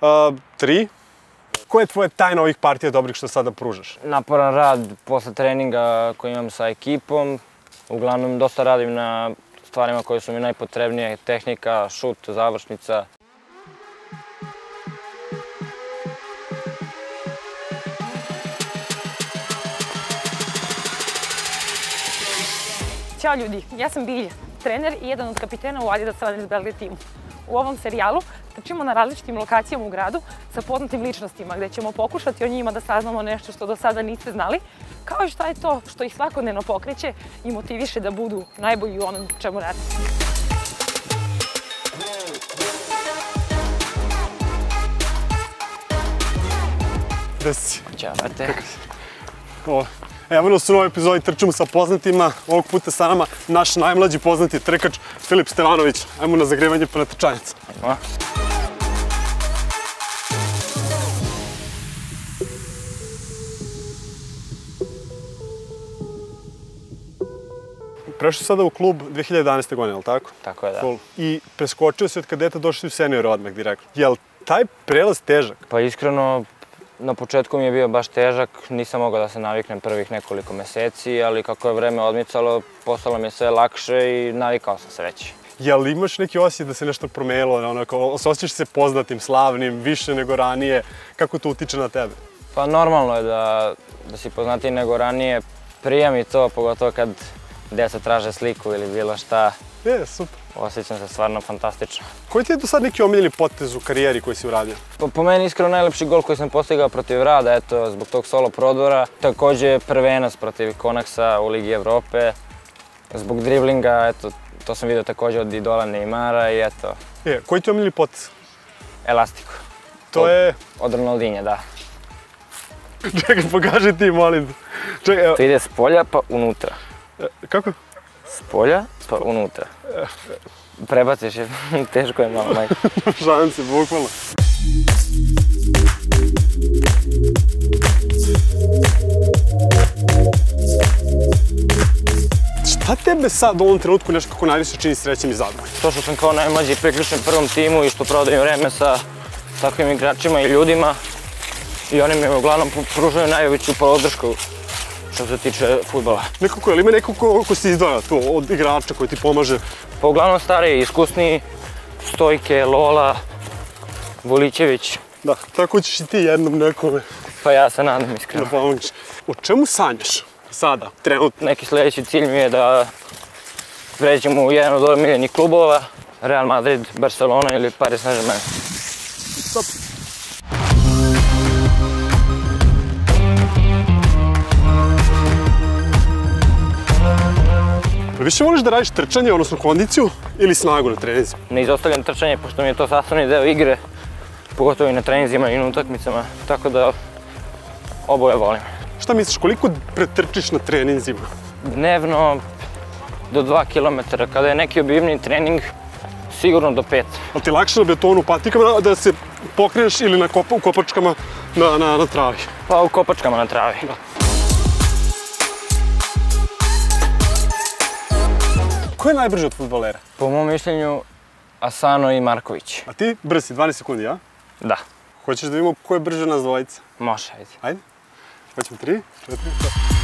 Uh, tri. Koja je tvoja tajna ovih partija dobrih što sada pružaš? Naporan rad posle treninga koji imam sa ekipom. Uglavnom dosta radim na stvarima koje su mi najpotrebnije, tehnika, šut, završnica. Ćao ljudi, ja sam Bilja, trener i jedan od kapitena u Adidas Running Belgrade timu. U ovom serijalu trčimo na različitim lokacijama u gradu sa poznatim ličnostima gde ćemo pokušati o njima da saznamo nešto što do sada niste znali, kao i šta je to što ih svakodnevno pokreće i motiviše da budu najbolji u onom čemu rade. Gde si? Ćao, brate. O, evo nas u novoj epizodi trčimo sa poznatima. Ovog puta sa nama naš najmlađi poznati trkač Filip Stevanović. Ajmo na zagrevanje pa na trčanjac. Ajmo. Prešao sada u klub 2011. godine, je li tako? Tako je, da. Cool. I preskočio si od kadeta, došli u senior odmah direktno. Jel taj prelaz težak? Pa iskreno, na početku mi je bio baš težak, nisam mogao da se naviknem prvih nekoliko meseci, ali kako je vreme odmicalo, postalo mi je sve lakše i navikao sam se već. Jel imaš neki osjećaj da se nešto promenilo, onako, osjećaš se poznatim, slavnim, više nego ranije, kako to utiče na tebe? Pa normalno je da, da si poznatiji nego ranije, prija mi to, pogotovo kad deca traže sliku ili bilo šta, Je, super. osjećam se stvarno fantastično. Koji ti je do sad neki omiljeni potez u karijeri koji si uradio? Po, po meni iskreno najlepši gol koji sam postigao protiv Rada, eto, zbog tog solo prodora. Takođe prvenac protiv Konaksa u Ligi Evrope. Zbog driblinga, eto, to sam vidio takođe od idola Neymara i eto, Je, koji ti je omiljeni potez? elastiko. To je... Od Ronaldinja, da. Čekaj, pokaži ti, molim. Čekaj, evo, To ide s polja pa unutra. Kako? S polja pa unutra. Prebaciš je, teško je malo majke. Šalim se, bukvalno. Šta tebe sad u ovom trenutku nešto kako najviše čini srećem i zadovoljnim? To što sam kao najmlađi priključen prvom timu i što prodajem vreme sa takvim igračima i ljudima i oni mi uglavnom pružaju najveću podršku što se tiče futbola. Nekako, ili ima neko ko, ko se izdvaja tu od igrača koji ti pomaže? Pa uglavnom stariji, iskusniji, Stojke, Lola, Volićević, Da, tako ćeš i ti jednom nekome pa ja se nadam da iskreno. pomogneš. O čemu sanjaš sada, trenutno? Neki sledeći cilj mi je da pređem u jedan od omiljenih klubova, Real Madrid, Barcelona ili Paris Saint-Germain. Stop. Više voliš da radiš trčanje, odnosno kondiciju, ili snagu na treninzima? Ne izostavljam trčanje, pošto mi je to sastavni deo igre, pogotovo i na treninzima i na utakmicama, tako da oboje volim. Šta misliš, koliko pretrčiš na treninzima? Dnevno do 2 km, kada je neki obimni trening, sigurno do 5. Ali ti je lakše na betonu, patikama, da se pokreneš ili na kopa, u kopačkama na, na, na travi? Pa u kopačkama na travi. Ko je najbrži od futbolera? Po mom mišljenju, Asano i Marković. A ti brzi, 12 sekundi, ja? Da, Hoćeš da vidimo ko je brže nas dvojica? može, ajde. Ajde. Hoćemo tri, četiri, pet.